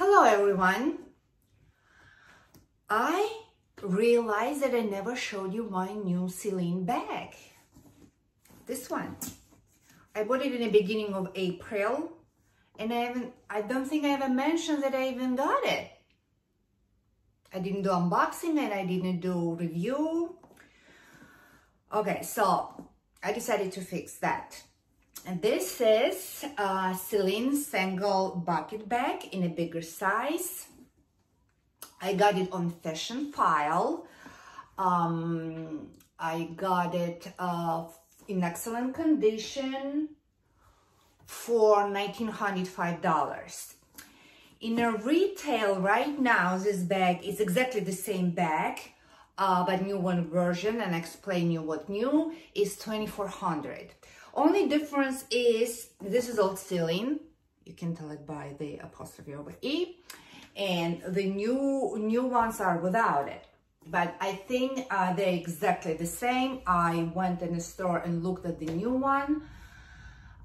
Hello everyone. I realized that I never showed you my new Celine bag. This one. I bought it in the beginning of April and I haven't I don't think I ever mentioned that I even got it. I didn't do unboxing and I didn't do review. Okay, so I decided to fix that. And this is a Celine Sangle bucket bag in a bigger size. I got it on Fashionphile. Um, I got it uh, in excellent condition for $1,905. In a retail right now, this bag is exactly the same bag, uh, but new one version, and I explain you what new, is 2400 only difference is, this is old Celine. You can tell it by the apostrophe over E. And the new, new ones are without it. But I think uh, they're exactly the same. I went in the store and looked at the new one.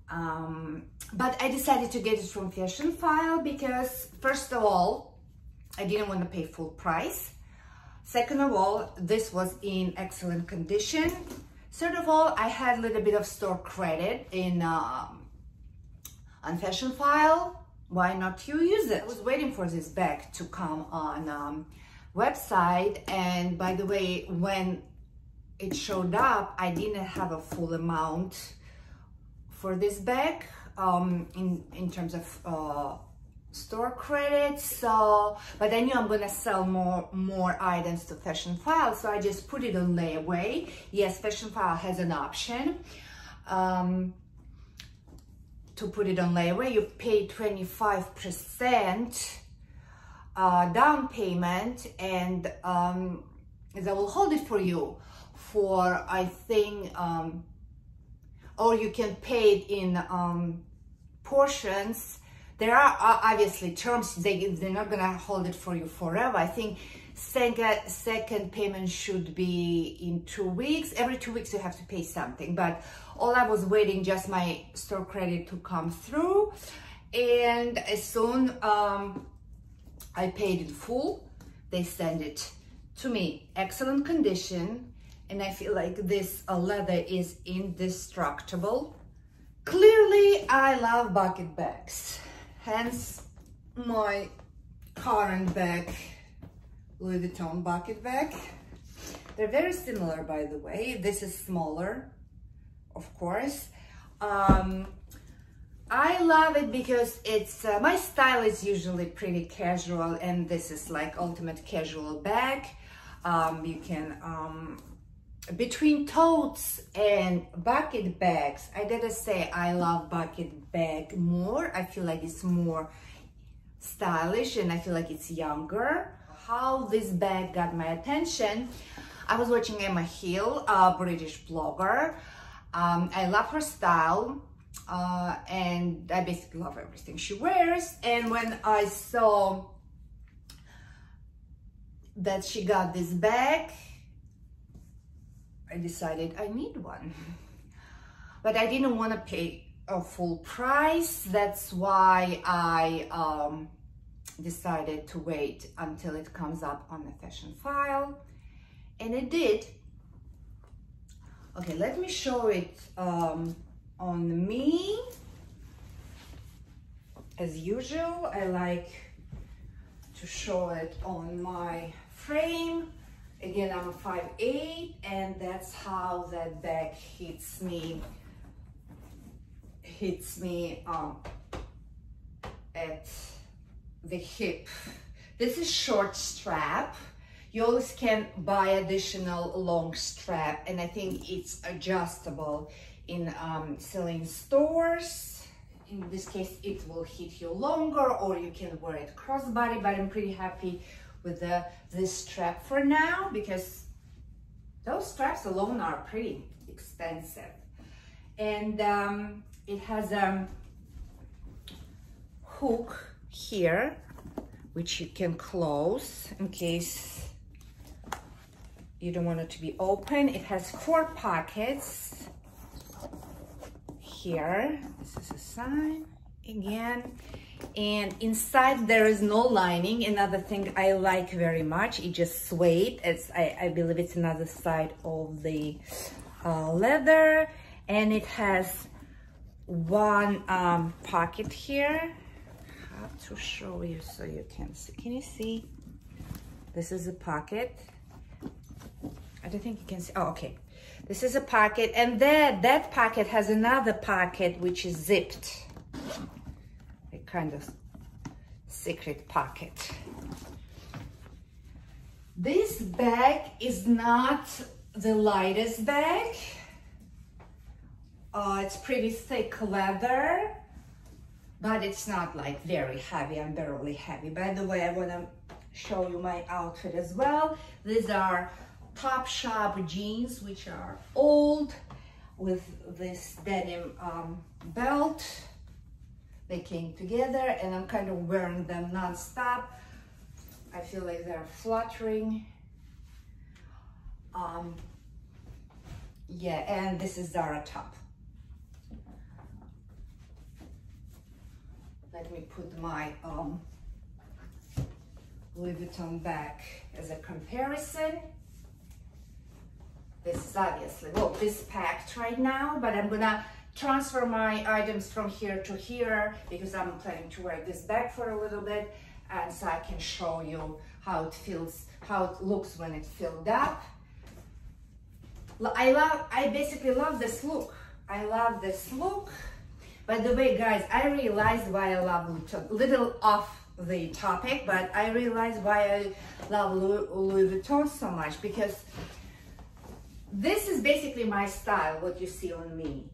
Um, but I decided to get it from Fashionphile because first of all, I didn't want to pay full price. Second of all, this was in excellent condition. Third of all, I had a little bit of store credit in um, on Fashionphile. Why not you use it? I was waiting for this bag to come on um, website. And by the way, when it showed up, I didn't have a full amount for this bag um, in, in terms of uh, store credit so but I knew I'm gonna sell more more items to Fashionphile so I just put it on layaway. Yes Fashionphile has an option um, to put it on layaway. You pay 25 percent uh, down payment and um, they will hold it for you for I think um, or you can pay it in um, portions there are uh, obviously terms, they, they're not gonna hold it for you forever. I think second, second payment should be in two weeks. Every two weeks you have to pay something, but all I was waiting just my store credit to come through. And as soon um, I paid in full, they send it to me. Excellent condition. And I feel like this uh, leather is indestructible. Clearly, I love bucket bags hence my current bag, Louis Vuitton bucket bag. They're very similar, by the way. This is smaller, of course. Um, I love it because it's, uh, my style is usually pretty casual and this is like ultimate casual bag. Um, you can um, between totes and bucket bags, I gotta say I love bucket bag more. I feel like it's more stylish and I feel like it's younger. How this bag got my attention, I was watching Emma Hill, a British blogger. Um, I love her style uh, and I basically love everything she wears. And when I saw that she got this bag, I decided I need one. But I didn't want to pay a full price. That's why I um, decided to wait until it comes up on the Fashionphile. And it did. Okay, let me show it um, on me. As usual, I like to show it on my frame Again, I'm a 5'8", and that's how that bag hits me, hits me um, at the hip. This is short strap. You always can buy additional long strap, and I think it's adjustable in um, Celine stores. In this case, it will hit you longer, or you can wear it crossbody, but I'm pretty happy with the this strap for now because those straps alone are pretty expensive. And um, it has a hook here, which you can close in case you don't want it to be open. It has four pockets here. This is a sign again. And inside there is no lining. Another thing i like very much it just suede. It's i, I believe it's another side of the uh, leather. And it has one um, pocket here. How to show you so you can see. Can you see? This is a pocket. I don't think you can see. Oh okay. This is a pocket. And that that pocket has another pocket which is zipped kind of secret pocket. This bag is not the lightest bag. Uh, it's pretty thick leather, but it's not like very heavy, I'm barely heavy. By the way, I wanna show you my outfit as well. These are Topshop jeans, which are old with this denim um, belt they came together and I'm kind of wearing them non-stop. I feel like they're fluttering. Um, yeah, and this is Zara top. Let me put my um, Louis Vuitton back as a comparison. This is obviously, well, this packed right now, but I'm gonna transfer my items from here to here because I'm planning to wear this bag for a little bit and so I can show you how it feels, how it looks when it's filled up. I love, I basically love this look. I love this look. By the way, guys, I realized why I love. Little off the topic, but I realized why I love Louis Vuitton so much because this is basically my style, what you see on me.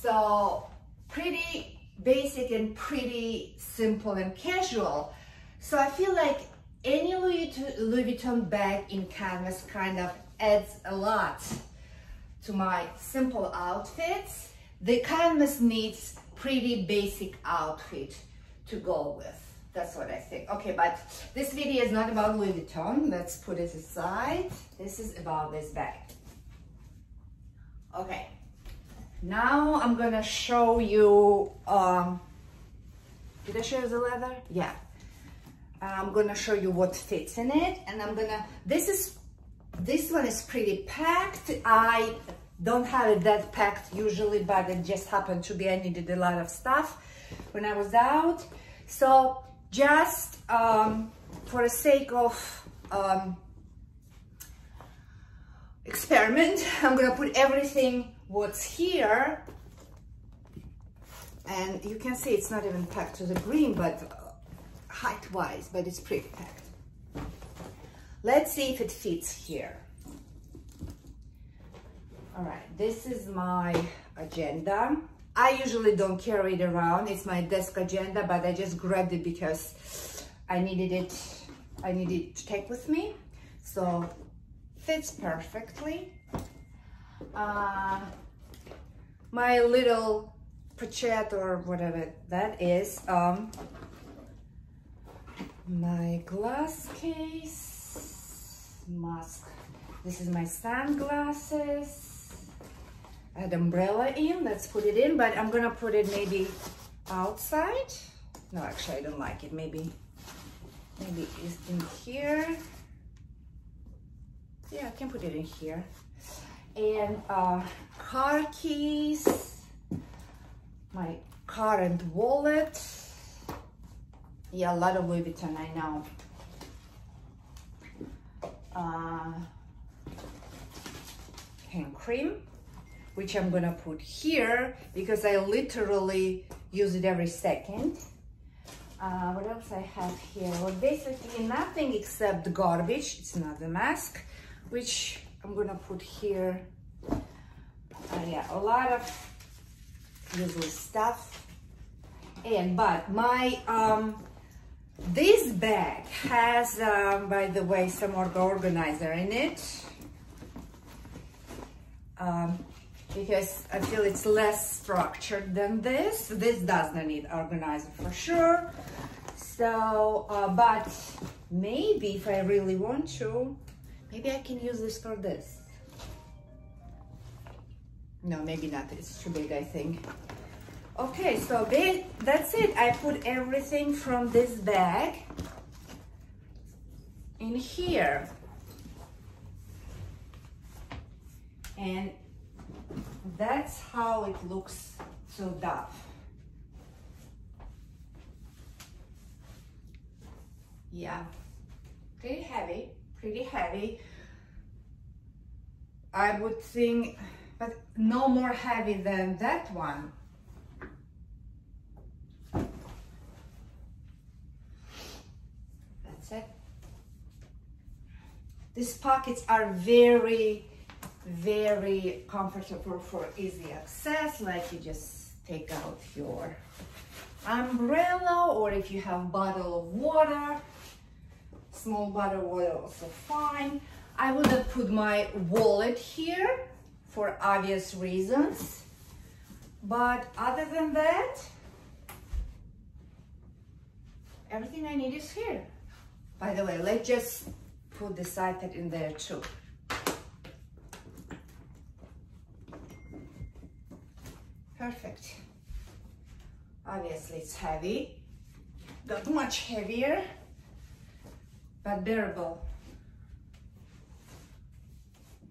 So pretty basic and pretty simple and casual. So I feel like any Louis, Vuitton bag in canvas kind of adds a lot to my simple outfits. The canvas needs pretty basic outfit to go with. That's what I think. Okay, but this video is not about Louis Vuitton. Let's put it aside. This is about this bag. Okay. Now I'm gonna show you, um, did I show you the leather? Yeah. I'm gonna show you what fits in it and I'm gonna, this is, this one is pretty packed. I don't have it that packed usually, but it just happened to be, I needed a lot of stuff when I was out. So just um, for the sake of um, experiment, I'm gonna put everything what's here and you can see it's not even packed to the green but uh, height wise but it's pretty packed. Let's see if it fits here. All right this is my agenda. I usually don't carry it around. It's my desk agenda but I just grabbed it because I needed it I needed to take with me. So fits perfectly uh, my little pochette or whatever that is. Um, my glass case, mask. This is my sunglasses. I had umbrella in, let's put it in, but I'm gonna put it maybe outside. No, actually I don't like it. Maybe, maybe it's in here. Yeah, I can put it in here and uh, car keys, my current wallet. Yeah, a lot of Louis Vuitton, I know. Uh, hand cream, which I'm gonna put here because I literally use it every second. Uh, what else I have here? Well, basically nothing except garbage. It's not the mask, which I'm gonna put here, uh, yeah, a lot of useless stuff. And, but my, um, this bag has, um, by the way, some organizer in it. Um, because I feel it's less structured than this. This does not need organizer for sure. So, uh, but maybe if I really want to, Maybe I can use this for this. No, maybe not. It's too big, I think. Okay, so that's it. I put everything from this bag in here. And that's how it looks so tough. Yeah, pretty heavy, pretty heavy. I would think, but no more heavy than that one. That's it. These pockets are very, very comfortable for easy access. Like you just take out your umbrella or if you have bottle of water, small of water also fine. I would have put my wallet here for obvious reasons. But other than that, everything I need is here. By the way, let's just put this iPad in there too. Perfect. Obviously it's heavy, not much heavier, but bearable.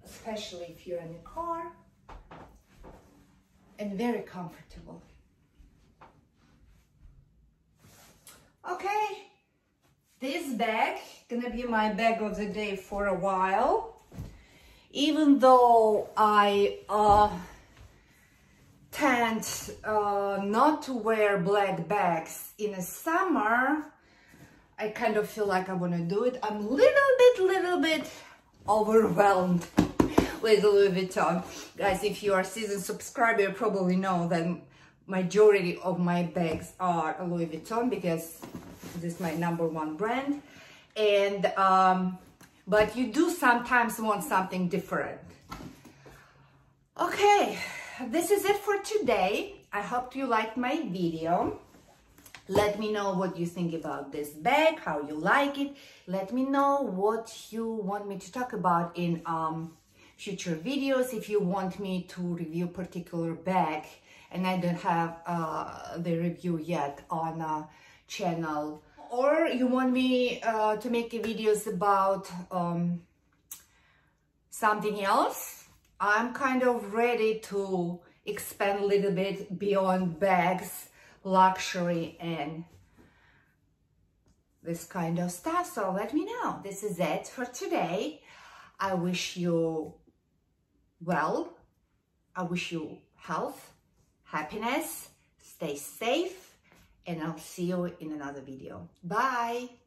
Especially if you're in a car and very comfortable. Okay, this bag gonna be my bag of the day for a while. Even though I uh, tend uh, not to wear black bags in the summer, I kind of feel like I want to do it. I'm little bit, little bit overwhelmed with Louis Vuitton. Guys, if you are season subscriber, you probably know that majority of my bags are Louis Vuitton because this is my number one brand. And, um, but you do sometimes want something different. Okay, this is it for today. I hope you liked my video. Let me know what you think about this bag, how you like it. Let me know what you want me to talk about in um, future videos. If you want me to review particular bag and I don't have uh, the review yet on a channel or you want me uh, to make videos about um, something else, I'm kind of ready to expand a little bit beyond bags, luxury, and this kind of stuff. So let me know. This is it for today. I wish you well. I wish you health, happiness, stay safe, and I'll see you in another video. Bye!